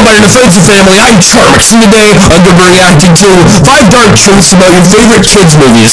somebody in the friends family. I'm Charles, and today I'm going to be reacting to five dark truths about your favorite kids movies.